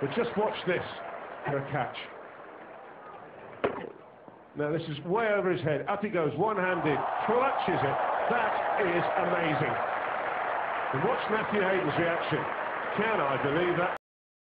But just watch this for a catch. Now this is way over his head. Up he goes, one-handed, clutches it. That is amazing. And watch Matthew Hayden's reaction. Can I believe that?